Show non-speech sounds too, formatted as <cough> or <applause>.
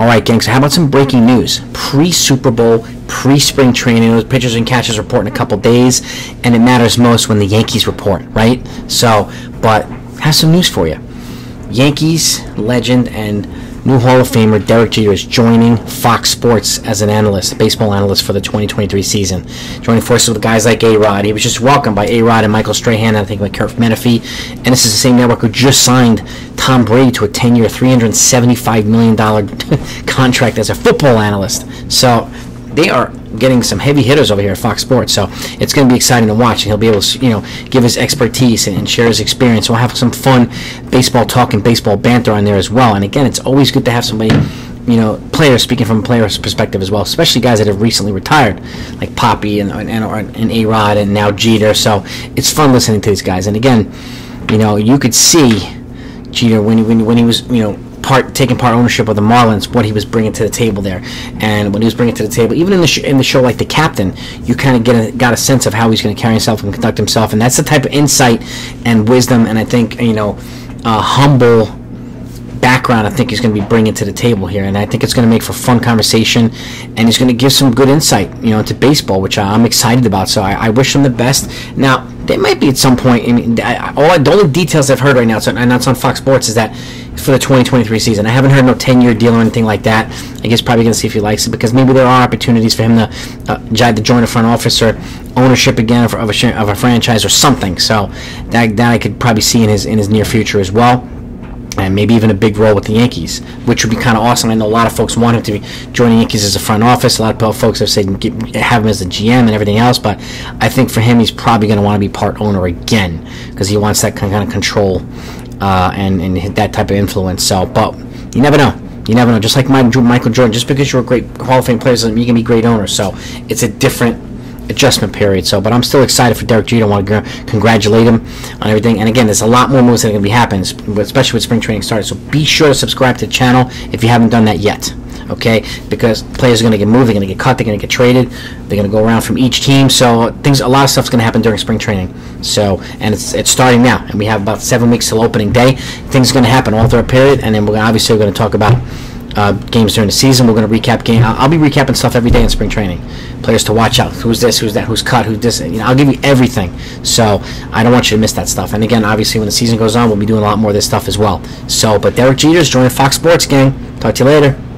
All right, gang. So how about some breaking news? Pre-Super Bowl, pre-spring training. Those pitchers and catchers report in a couple days, and it matters most when the Yankees report, right? So, but have some news for you. Yankees legend and new Hall of Famer Derek Jeter is joining Fox Sports as an analyst, baseball analyst for the 2023 season. Joining forces with guys like A Rod. He was just welcomed by A Rod and Michael Strahan, and I think like Curt Menefee. And this is the same network who just signed Tom Brady to a 10 year, $375 million <laughs> contract as a football analyst. So they are getting some heavy hitters over here at Fox Sports. So it's going to be exciting to watch. And he'll be able to, you know, give his expertise and, share his experience. We'll have some fun baseball talk and baseball banter on there as well. And again, it's always good to have somebody, you know, players speaking from a player's perspective as well, especially guys that have recently retired, like Papi and and, and A Rod and now Jeter. So it's fun listening to these guys. And again, you know, you could see Jeter when he, when, when he was, you know, part taking part ownership of the Marlins, what he was bringing to the table there, and what he was bringing to the table. Even in the sh- in the show like The Captain, you kind of get a, got a sense of how he's going to carry himself and conduct himself, and that's the type of insight and wisdom, and I think you know, uh, humble background I think he's going to be bringing to the table here, and I think it's going to make for fun conversation, and he's going to give some good insight, you know, into baseball, which I'm excited about. So I, I wish him the best. Now they might be at some point. I mean, I, all the only details I've heard right now, so, and that's on Fox Sports, is that for the 2023 season. I haven't heard no 10-year deal or anything like that. I guess probably going to see if he likes it because maybe there are opportunities for him to uh, to join a front office or ownership again of, of, a, of a franchise or something. So that, that I could probably see in his in his near future as well and maybe even a big role with the Yankees, which would be kind of awesome. I know a lot of folks want him to be joining Yankees as a front office. A lot of folks have said get, have him as a GM and everything else, but I think for him, he's probably going to want to be part owner again because he wants that kind of control uh, and and that type of influence. So, but you never know. You never know. Just like Michael Jordan, just because you're a great Hall of Fame player doesn't mean you can be great owner. So it's a different adjustment period. So, but I'm still excited for Derek Jeter. I want to congratulate him on everything. And again, there's a lot more moves that are going to be happening, especially with spring training started. So be sure to subscribe to the channel if you haven't done that yet. Okay, because players are going to get moved, they're going to get cut, they're going to get traded, they're going to go around from each team. So things, a lot of stuff's going to happen during spring training. So, and it's it's starting now, and we have about seven weeks till opening day. Things are going to happen all through a period, and then we're obviously going to talk about uh, games during the season. We're going to recap game. I'll, I'll, be recapping stuff every day in spring training. Players to watch out. Who's this? Who's that? Who's cut? Who's this? You know, I'll give you everything. So I don't want you to miss that stuff. And again, obviously, when the season goes on, we'll be doing a lot more of this stuff as well. So, but Derek Jeter's joining Fox Sports, gang. Talk to you later.